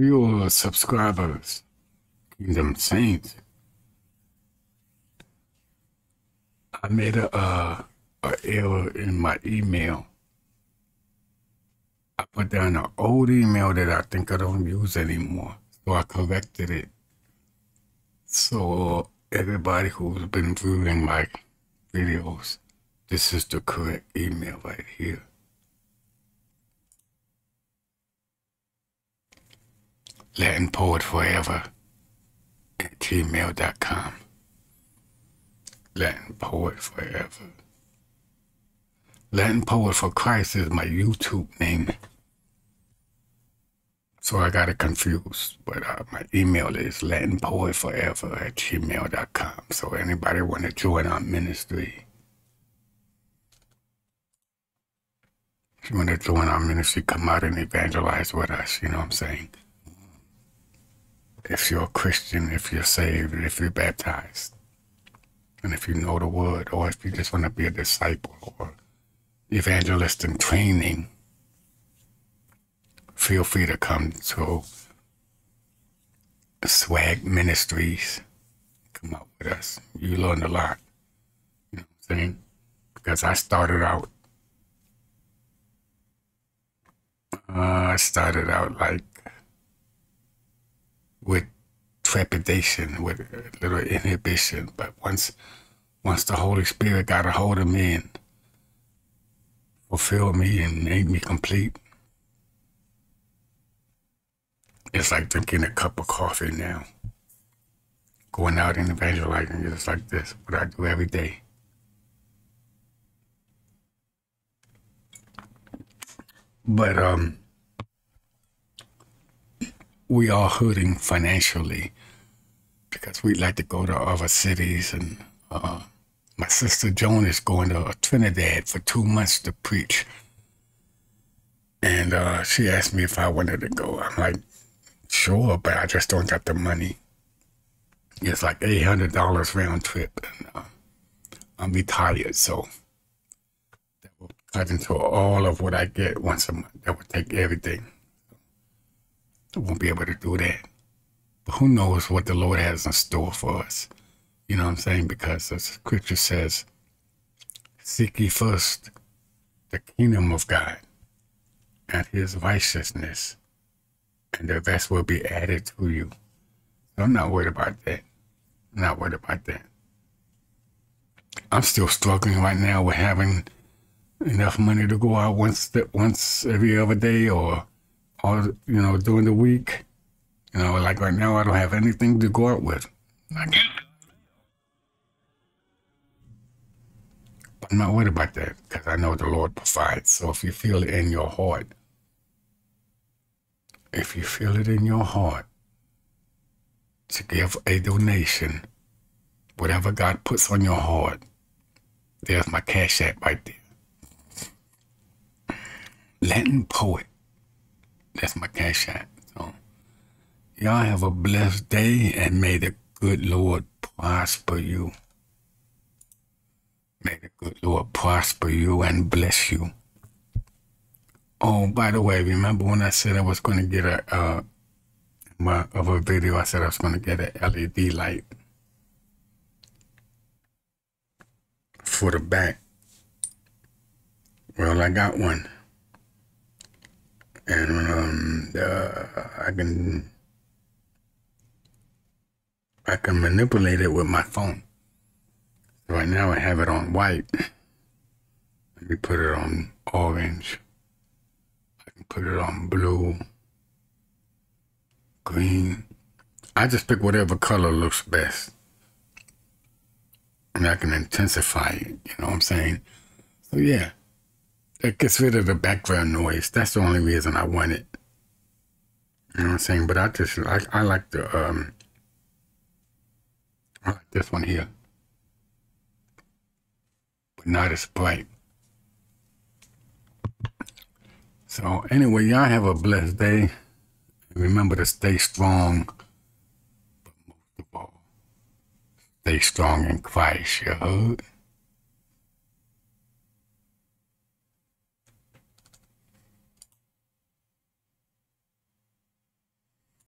your subscribers, Kingdom Saints. I made a, uh, a error in my email. I put down an old email that I think I don't use anymore. So I corrected it. So everybody who's been viewing my videos, this is the correct email right here. Latin Poet Forever at gmail.com. Latin Poet Forever. Latin Poet for Christ is my YouTube name. So I got it confused. But uh, my email is Latin Poet Forever at gmail.com. So anybody want to join our ministry, if you want to join our ministry, come out and evangelize with us. You know what I'm saying? If you're a Christian, if you're saved, if you're baptized, and if you know the word, or if you just want to be a disciple or evangelist in training, feel free to come to Swag Ministries. Come out with us. You learn a lot. You know what I'm saying? Because I started out, uh, I started out like with trepidation, with a little inhibition. But once, once the Holy Spirit got a hold of me and fulfilled me and made me complete, it's like drinking a cup of coffee now. Going out and evangelizing just like this, what I do every day. But um, we are hurting financially because we'd like to go to other cities. And uh, my sister Joan is going to Trinidad for two months to preach. And uh, she asked me if I wanted to go. I'm like, sure, but I just don't got the money. It's like $800 round trip. And uh, I'm retired, so that will cut into all of what I get once a month. That would take everything won't be able to do that. But who knows what the Lord has in store for us? You know what I'm saying? Because the scripture says, Seek ye first the kingdom of God and his righteousness, and the rest will be added to you. So I'm not worried about that. I'm not worried about that. I'm still struggling right now with having enough money to go out once once every other day or all you know during the week. You know, like right now, I don't have anything to go out with. I can't. But I'm not worried about that because I know the Lord provides. So if you feel it in your heart, if you feel it in your heart to give a donation, whatever God puts on your heart, there's my cash app right there. Latin poet that's my cash app. So y'all have a blessed day and may the good Lord prosper you. May the good Lord prosper you and bless you. Oh, by the way, remember when I said I was going to get a, uh, my other video, I said I was going to get a LED light for the back. Well, I got one uh, I can I can manipulate it with my phone. Right now I have it on white. Let me put it on orange. I can put it on blue, green. I just pick whatever color looks best. And I can intensify it, you know what I'm saying? So yeah it gets rid of the background noise. That's the only reason I want it. You know what I'm saying? But I just like I like the um I like this one here. But not as bright. So anyway, y'all have a blessed day. Remember to stay strong. But most of all, stay strong in Christ, you heard?